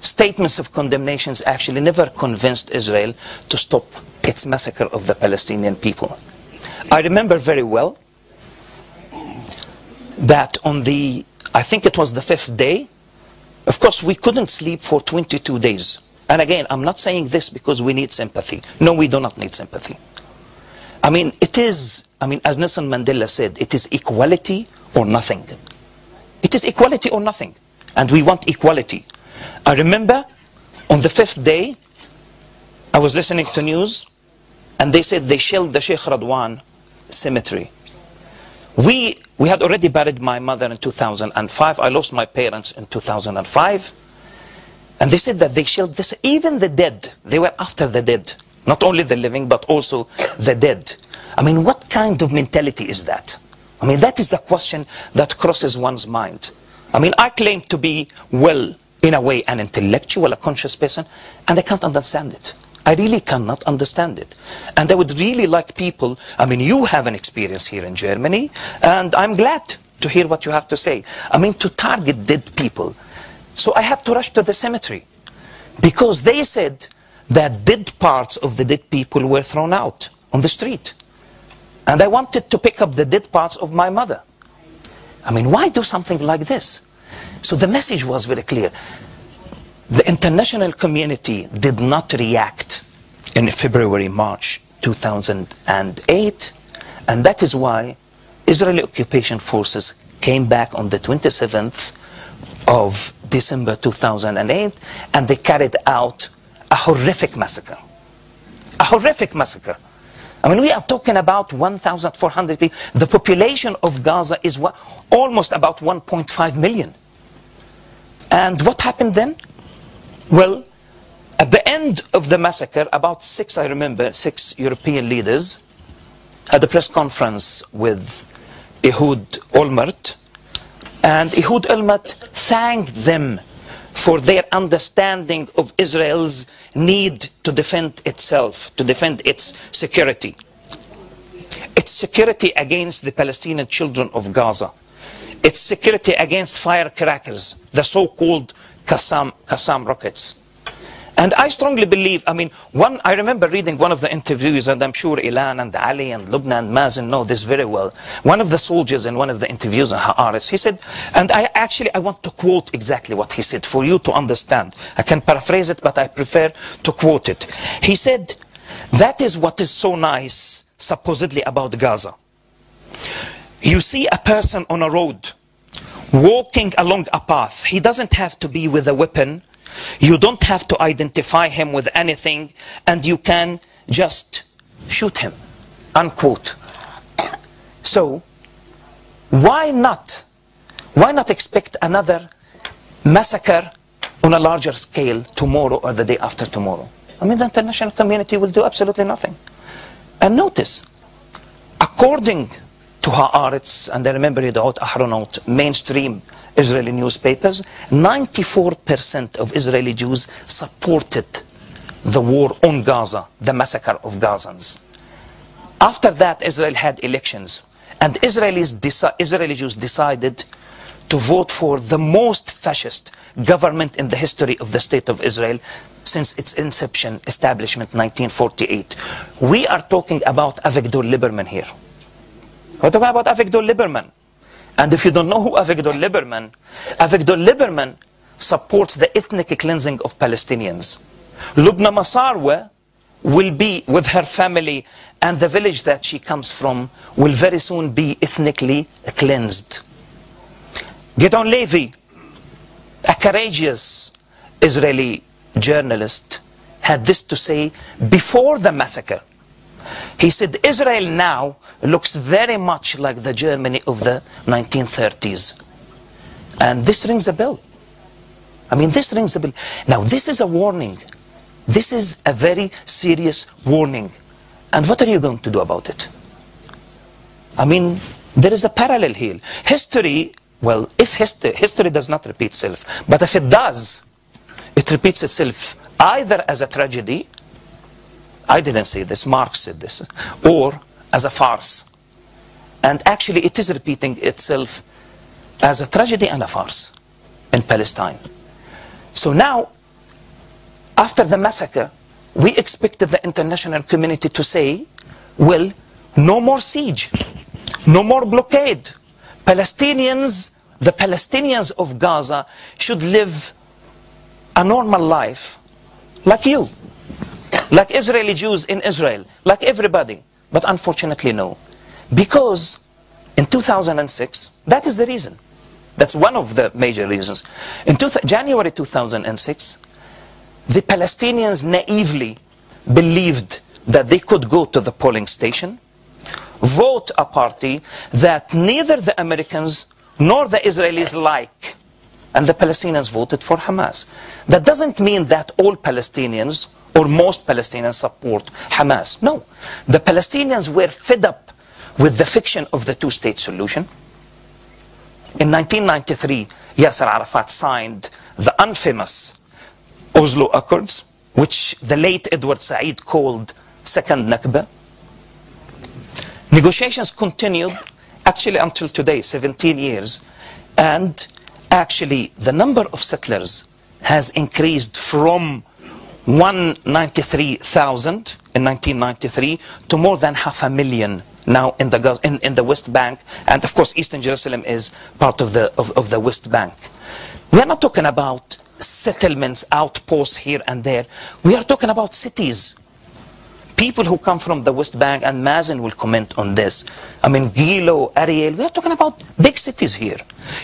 statements of condemnations actually never convinced Israel to stop its massacre of the Palestinian people. I remember very well that on the, I think it was the fifth day, of course, we couldn't sleep for 22 days. And again, I'm not saying this because we need sympathy. No, we do not need sympathy. I mean, it is, I mean, as Nelson Mandela said, it is equality or nothing. It is equality or nothing. And we want equality. I remember on the fifth day, I was listening to news, and they said they shelled the Sheikh Radwan cemetery. We, we had already buried my mother in 2005. I lost my parents in 2005. And they said that they shelled this, even the dead, they were after the dead. Not only the living, but also the dead. I mean, what kind of mentality is that? I mean, that is the question that crosses one's mind. I mean, I claim to be, well, in a way, an intellectual, a conscious person, and I can't understand it. I really cannot understand it. And I would really like people, I mean, you have an experience here in Germany, and I'm glad to hear what you have to say. I mean, to target dead people. So I had to rush to the cemetery because they said that dead parts of the dead people were thrown out on the street. And I wanted to pick up the dead parts of my mother. I mean, why do something like this? So the message was very clear. The international community did not react in February, March 2008. And that is why Israeli occupation forces came back on the 27th of December 2008 and they carried out a horrific massacre. A horrific massacre. I mean, we are talking about 1,400 people. The population of Gaza is what, almost about 1.5 million. And what happened then? Well, at the end of the massacre, about six, I remember, six European leaders had a press conference with Ehud Olmert. And Ehud Olmert thanked them for their understanding of Israel's need to defend itself, to defend its security. Its security against the Palestinian children of Gaza. Its security against firecrackers, the so-called Qassam, Qassam rockets. And I strongly believe, I mean, one, I remember reading one of the interviews, and I'm sure Ilan and Ali and Lubna and Mazen know this very well. One of the soldiers in one of the interviews in Haaretz, he said, and I actually, I want to quote exactly what he said for you to understand. I can paraphrase it, but I prefer to quote it. He said, that is what is so nice, supposedly, about Gaza. You see a person on a road, walking along a path. He doesn't have to be with a weapon you don't have to identify him with anything and you can just shoot him. Unquote. So, why not? Why not expect another massacre on a larger scale tomorrow or the day after tomorrow? I mean, the international community will do absolutely nothing. And notice, according to Haaretz, and I remember Yedioth Ahronoth, mainstream Israeli newspapers, 94% of Israeli Jews supported the war on Gaza, the massacre of Gazans. After that, Israel had elections, and Israelis Israeli Jews decided to vote for the most fascist government in the history of the State of Israel since its inception, establishment 1948. We are talking about Avigdor Lieberman here. We're talking about Avigdor Lieberman. And if you don't know who Avigdor Lieberman, Avigdor Lieberman supports the ethnic cleansing of Palestinians. Lubna Masarwa will be with her family and the village that she comes from will very soon be ethnically cleansed. Gideon Levy, a courageous Israeli journalist, had this to say before the massacre. He said, Israel now looks very much like the Germany of the 1930s. And this rings a bell. I mean, this rings a bell. Now, this is a warning. This is a very serious warning. And what are you going to do about it? I mean, there is a parallel here. History, well, if history, history does not repeat itself, but if it does, it repeats itself either as a tragedy I didn't say this, Marx said this, or as a farce. And actually it is repeating itself as a tragedy and a farce in Palestine. So now after the massacre, we expected the international community to say, well, no more siege, no more blockade. Palestinians, the Palestinians of Gaza should live a normal life like you, like Israeli Jews in Israel, like everybody. But unfortunately, no. Because in 2006, that is the reason. That's one of the major reasons. In two January 2006, the Palestinians naively believed that they could go to the polling station, vote a party that neither the Americans nor the Israelis like, and the Palestinians voted for Hamas. That doesn't mean that all Palestinians or most Palestinians support Hamas. No. The Palestinians were fed up with the fiction of the two-state solution. In 1993, Yasser Arafat signed the infamous Oslo Accords, which the late Edward Said called Second Nakba. Negotiations continued actually until today, 17 years, and actually the number of settlers has increased from 193,000 in 1993 to more than half a million now in the, in, in the West Bank. And of course, Eastern Jerusalem is part of the, of, of the West Bank. We are not talking about settlements, outposts here and there. We are talking about cities. People who come from the West Bank, and Mazen will comment on this. I mean, Gilo, Ariel, we are talking about big cities here.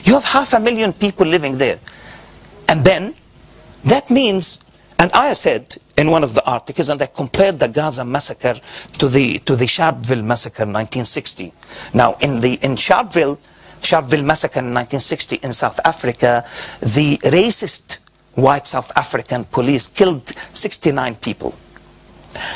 You have half a million people living there. And then, that means, and I said in one of the articles, and I compared the Gaza massacre to the, to the Sharpeville massacre in 1960. Now, in, the, in Sharpeville, Sharpeville massacre in 1960 in South Africa, the racist white South African police killed 69 people.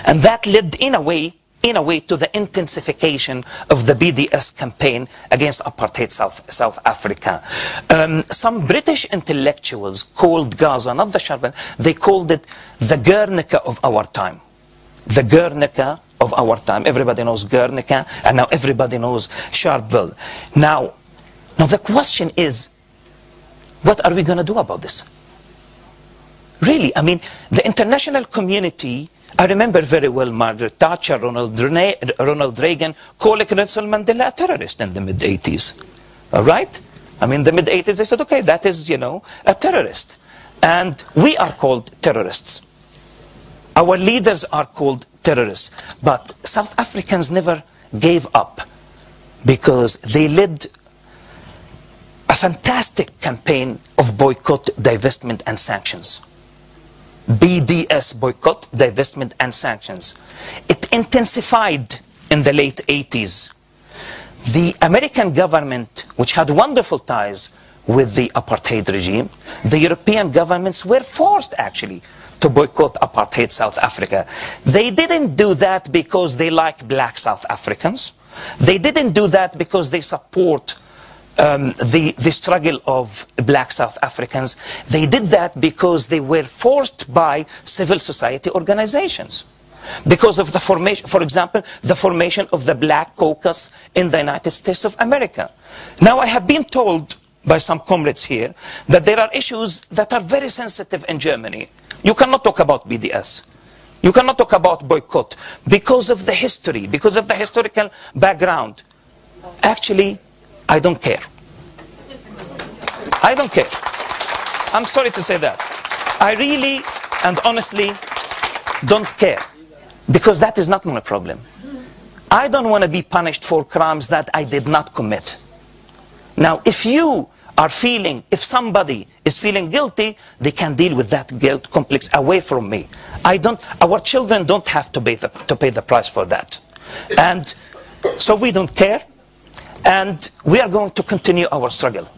And that led in a way, in a way to the intensification of the BDS campaign against apartheid South, South Africa. Um, some British intellectuals called Gaza, not the Sharpeville, they called it the Guernica of our time. The Guernica of our time. Everybody knows Guernica, and now everybody knows Sharpeville. Now, now the question is, what are we going to do about this? Really, I mean, the international community, I remember very well Margaret Thatcher, Ronald, Rene, Ronald Reagan calling Nelson Mandela a terrorist in the mid-80s. All right? I mean, the mid-80s, they said, okay, that is, you know, a terrorist. And we are called terrorists. Our leaders are called terrorists. But South Africans never gave up because they led a fantastic campaign of boycott, divestment, and sanctions. BDS, boycott, divestment, and sanctions. It intensified in the late 80s. The American government, which had wonderful ties with the apartheid regime, the European governments were forced actually to boycott apartheid South Africa. They didn't do that because they like black South Africans. They didn't do that because they support um, the, the struggle of black South Africans, they did that because they were forced by civil society organizations. Because of the formation, for example, the formation of the Black Caucus in the United States of America. Now I have been told by some comrades here that there are issues that are very sensitive in Germany. You cannot talk about BDS. You cannot talk about boycott because of the history, because of the historical background. Actually, I don't care. I don't care. I'm sorry to say that. I really and honestly don't care because that is not my problem. I don't want to be punished for crimes that I did not commit. Now, if you are feeling, if somebody is feeling guilty, they can deal with that guilt complex away from me. I don't, our children don't have to pay the, to pay the price for that. And so we don't care. And we are going to continue our struggle.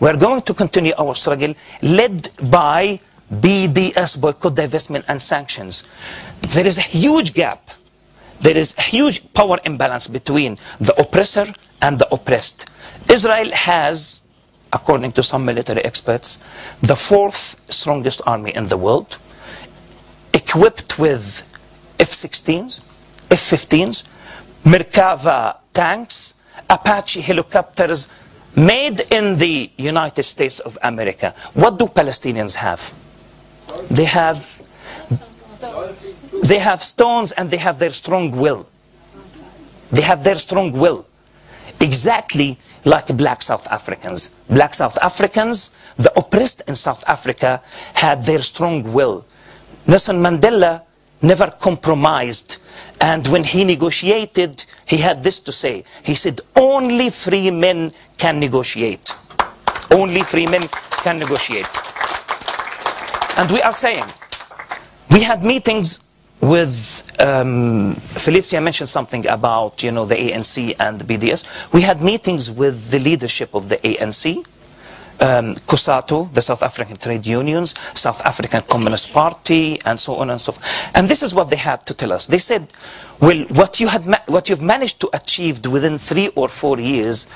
We are going to continue our struggle led by BDS, boycott, divestment, and sanctions. There is a huge gap. There is a huge power imbalance between the oppressor and the oppressed. Israel has, according to some military experts, the fourth strongest army in the world, equipped with F-16s, F-15s, Merkava tanks, Apache helicopters made in the United States of America. What do Palestinians have? They have They have stones and they have their strong will. They have their strong will. Exactly like black South Africans. Black South Africans, the oppressed in South Africa, had their strong will. Nelson Mandela never compromised. And when he negotiated, he had this to say. He said, only free men can negotiate. Only free men can negotiate. And we are saying, we had meetings with um, Felicia mentioned something about you know the ANC and the BDS. We had meetings with the leadership of the ANC, um, COSATU, the South African Trade Unions, South African Communist Party, and so on and so forth. And this is what they had to tell us. They said, "Well, what you had what you've managed to achieve within three or four years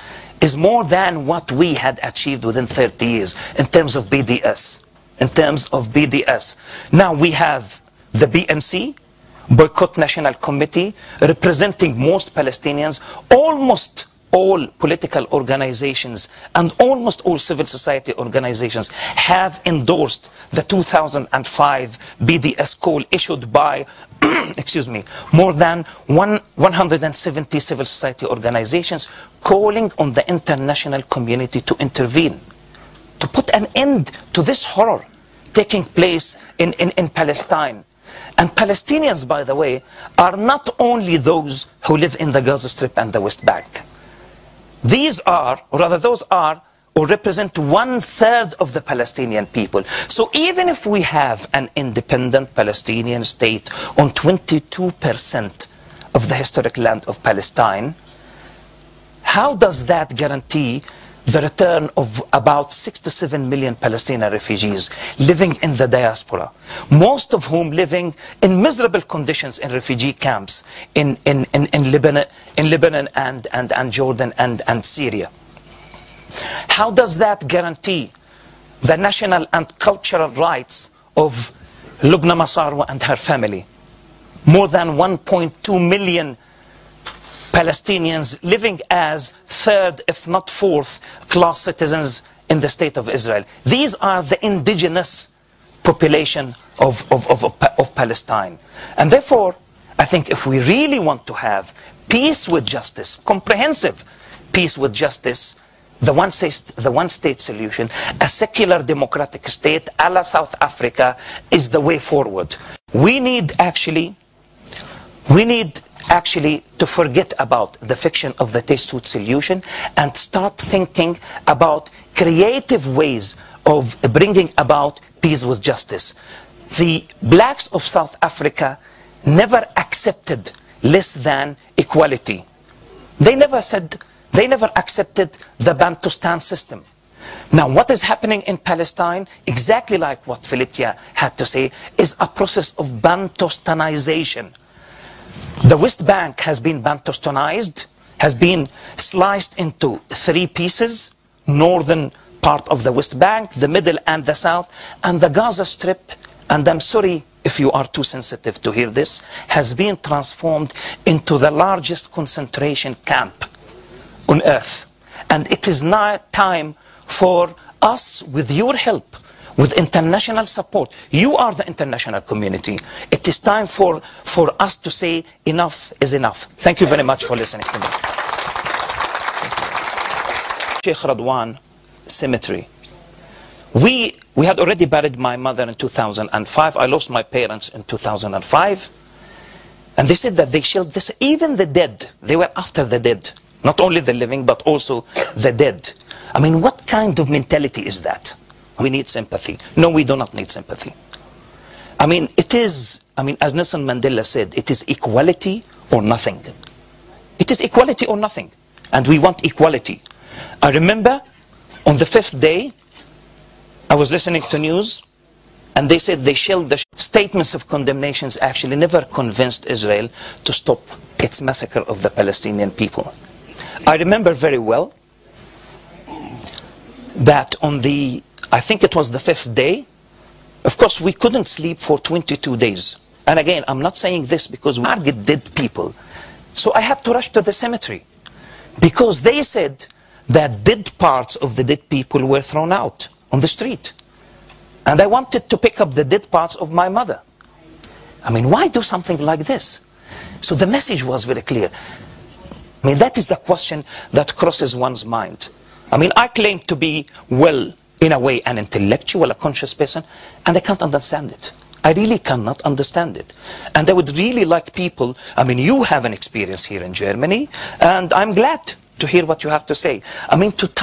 is more than what we had achieved within 30 years in terms of BDS." In terms of BDS. Now we have the BNC, Boycott National Committee, representing most Palestinians, almost all political organizations and almost all civil society organizations have endorsed the 2005 BDS call issued by, excuse me, more than one, 170 civil society organizations calling on the international community to intervene, to put an end to this horror taking place in, in, in Palestine. And Palestinians, by the way, are not only those who live in the Gaza Strip and the West Bank. These are, or rather those are, or represent one third of the Palestinian people. So even if we have an independent Palestinian state on 22% of the historic land of Palestine, how does that guarantee the return of about 6 to 7 million Palestinian refugees living in the diaspora, most of whom living in miserable conditions in refugee camps in, in, in, in Lebanon, in Lebanon and, and, and Jordan and, and Syria. How does that guarantee the national and cultural rights of Lubna Masarwa and her family? More than 1.2 million Palestinians living as third, if not fourth, class citizens in the state of Israel. These are the indigenous population of, of, of, of, Palestine. And therefore, I think if we really want to have peace with justice, comprehensive peace with justice, the one, state, the one state solution, a secular democratic state a la South Africa is the way forward. We need actually, we need actually to forget about the fiction of the two-state solution and start thinking about creative ways of bringing about peace with justice. The blacks of South Africa never accepted less than equality. They never said, they never accepted the Bantustan system. Now, what is happening in Palestine, exactly like what Felicia had to say, is a process of Bantustanization the West Bank has been Bantustanized, has been sliced into three pieces, northern part of the West Bank, the middle and the south, and the Gaza Strip, and I'm sorry if you are too sensitive to hear this, has been transformed into the largest concentration camp on earth. And it is now time for us, with your help, with international support. You are the international community. It is time for, for us to say enough is enough. Thank you very much for listening to me. Sheikh Radwan Cemetery. We, we had already buried my mother in 2005. I lost my parents in 2005. And they said that they shilled this, even the dead, they were after the dead. Not only the living, but also the dead. I mean, what kind of mentality is that? We need sympathy. No, we do not need sympathy. I mean, it is, I mean, as Nelson Mandela said, it is equality or nothing. It is equality or nothing. And we want equality. I remember on the fifth day, I was listening to news, and they said they shelled the statements of condemnations actually never convinced Israel to stop its massacre of the Palestinian people. I remember very well that on the I think it was the fifth day. Of course, we couldn't sleep for 22 days. And again, I'm not saying this because we target dead people. So I had to rush to the cemetery because they said that dead parts of the dead people were thrown out on the street. And I wanted to pick up the dead parts of my mother. I mean, why do something like this? So the message was very clear. I mean, that is the question that crosses one's mind. I mean, I claim to be, well, in a way, an intellectual, a conscious person, and I can't understand it. I really cannot understand it. And I would really like people, I mean, you have an experience here in Germany, and I'm glad to hear what you have to say. I mean, to